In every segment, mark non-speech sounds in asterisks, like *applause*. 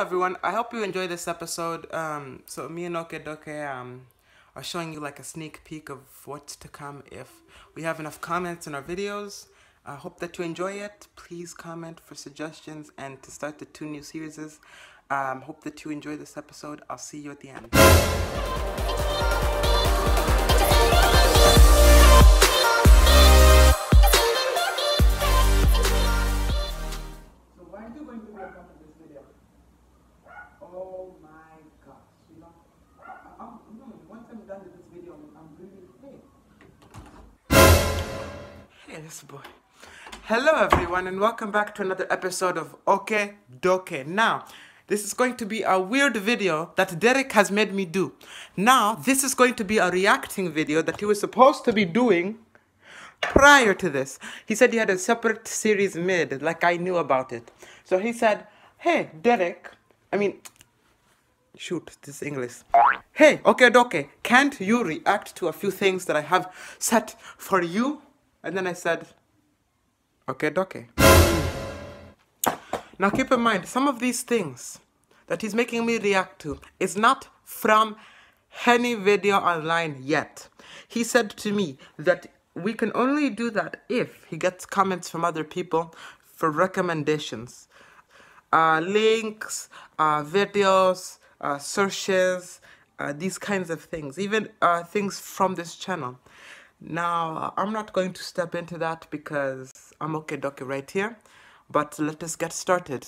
everyone, I hope you enjoy this episode. Um, so me and Oke Doke um, are showing you like a sneak peek of what's to come if we have enough comments in our videos. I hope that you enjoy it. Please comment for suggestions and to start the two new series. Um, hope that you enjoy this episode. I'll see you at the end. So why you going to part of this video? Oh my gosh, you know, I, no, once I'm done with this video, I'm, I'm really, hey. Hey, this boy. Hello everyone and welcome back to another episode of Oke Doke. Now, this is going to be a weird video that Derek has made me do. Now, this is going to be a reacting video that he was supposed to be doing prior to this. He said he had a separate series made, like I knew about it. So he said, Hey, Derek, I mean, shoot, this English. Hey, okay, okay, can't you react to a few things that I have set for you? And then I said, Okay, okay. Now keep in mind, some of these things that he's making me react to is not from any video online yet. He said to me that we can only do that if he gets comments from other people for recommendations. Uh, links, uh, videos, uh, searches, uh, these kinds of things, even uh, things from this channel. Now, I'm not going to step into that because I'm okay dokie right here, but let us get started.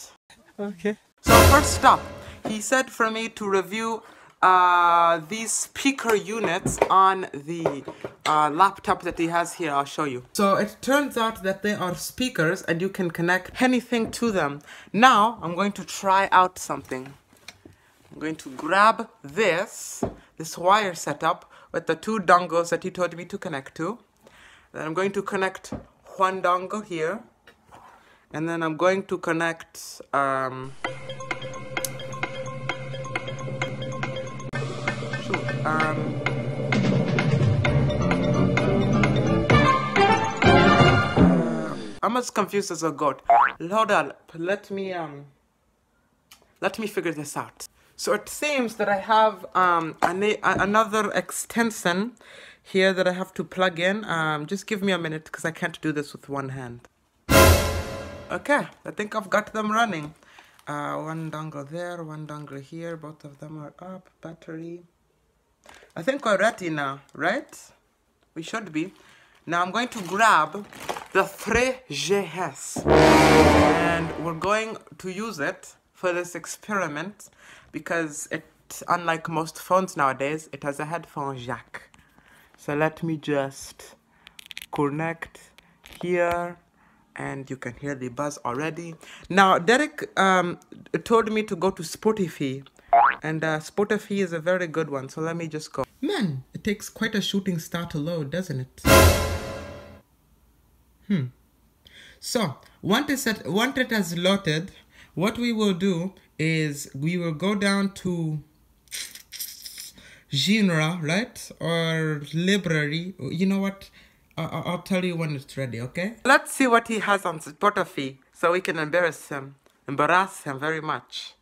Okay. So first up, he said for me to review uh, these speaker units on the uh, laptop that he has here. I'll show you. So it turns out that they are speakers and you can connect anything to them. Now, I'm going to try out something. I'm going to grab this, this wire setup with the two dongles that he told me to connect to. Then I'm going to connect one dongle here. And then I'm going to connect, um, um, I'm as confused as a goat. Hold on, let me, um, let me figure this out. So it seems that I have um, an another extension here that I have to plug in. Um, just give me a minute because I can't do this with one hand. Okay, I think I've got them running. Uh, one dongle there, one dongle here. Both of them are up. Battery. I think we're ready now, right? We should be. Now I'm going to grab the 3GS and we're going to use it for this experiment because it, unlike most phones nowadays, it has a headphone jack. So let me just connect here and you can hear the buzz already. Now, Derek um, told me to go to Spotify and uh, Spotify is a very good one. So let me just go. Man, it takes quite a shooting star to load, doesn't it? Hmm. So, once it, once it has loaded, what we will do is we will go down to genre, right? Or library. You know what? I I'll tell you when it's ready, okay? Let's see what he has on Spotify so we can embarrass him. Embarrass him very much.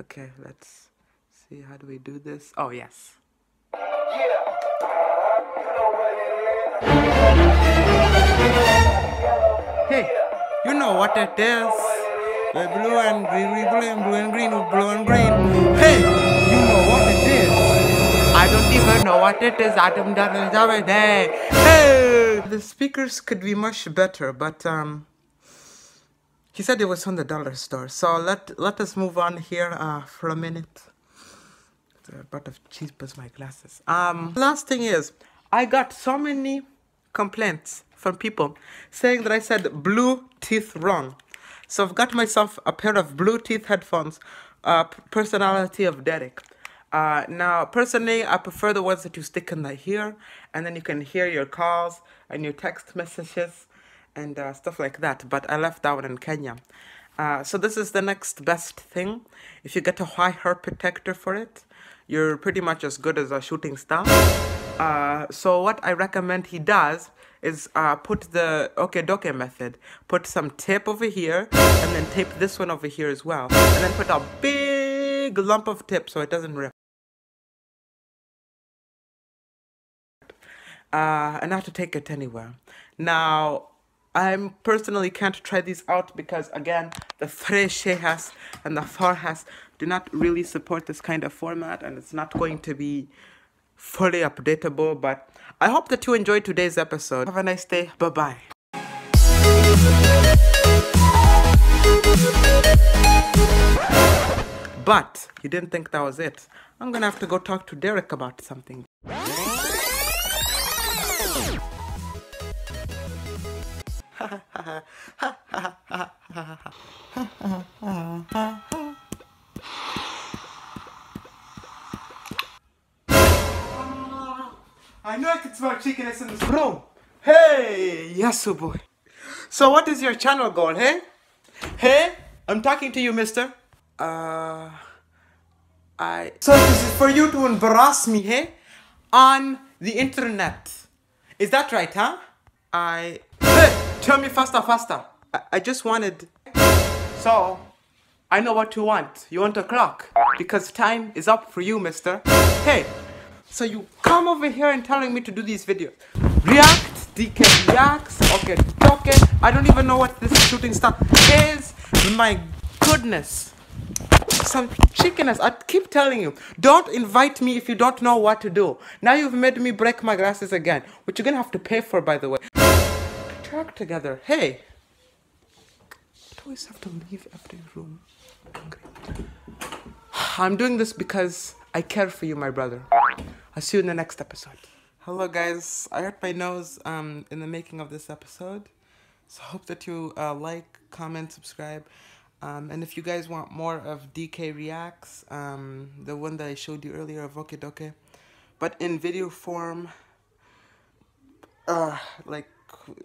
Okay, let's see. How do we do this? Oh, yes. Hey, you know what it is. Blue and green, blue and blue and green, blue and green. Hey, you know what it is. I don't even know what it is. Adam doesn't day. Hey, the speakers could be much better, but um, he said it was on the dollar store. So let let us move on here uh, for a minute. It's about as cheap as my glasses. Um, last thing is, I got so many complaints from people saying that I said blue teeth wrong. So I've got myself a pair of Bluetooth headphones, uh, personality of Derek. Uh, now, personally, I prefer the ones that you stick in the ear, and then you can hear your calls and your text messages and uh, stuff like that. But I left that one in Kenya. Uh, so this is the next best thing. If you get a high wire protector for it, you're pretty much as good as a shooting star. Uh, so what I recommend he does is uh, put the okedoke method. Put some tape over here and then tape this one over here as well. And then put a big lump of tape so it doesn't rip. Uh, and not to take it anywhere. Now, I personally can't try these out because again, the Frechejas and the Farhas do not really support this kind of format and it's not going to be fully updatable. But I hope that you enjoyed today's episode. Have a nice day. Bye bye. But you didn't think that was it. I'm gonna have to go talk to Derek about something. *laughs* I know I can smell chickeness in this room. Hey, yes, oh boy. So what is your channel goal, hey? Hey, I'm talking to you, mister. Uh, I... So this is for you to embarrass me, hey? On the internet. Is that right, huh? I... Hey, tell me faster, faster. I, I just wanted... So, I know what you want. You want a clock. Because time is up for you, mister. Hey, so you come over here and telling me to do these videos. React, DK reacts, okay, okay. I don't even know what this shooting stuff is. My goodness. Some chickeness. I keep telling you, don't invite me if you don't know what to do. Now you've made me break my glasses again, which you're gonna have to pay for, by the way. Talk together. Hey. I always have to leave every room. I'm doing this because I care for you, my brother. I'll see you in the next episode. Hello, guys. I hurt my nose um, in the making of this episode. So I hope that you uh, like, comment, subscribe. Um, and if you guys want more of DK Reacts, um, the one that I showed you earlier of Okedoke, but in video form, uh, like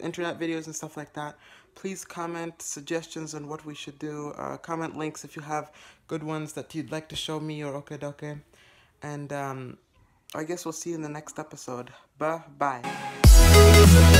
internet videos and stuff like that, please comment suggestions on what we should do. Uh, comment links if you have good ones that you'd like to show me or Okedoke. And um, I guess we'll see you in the next episode. Bye bye.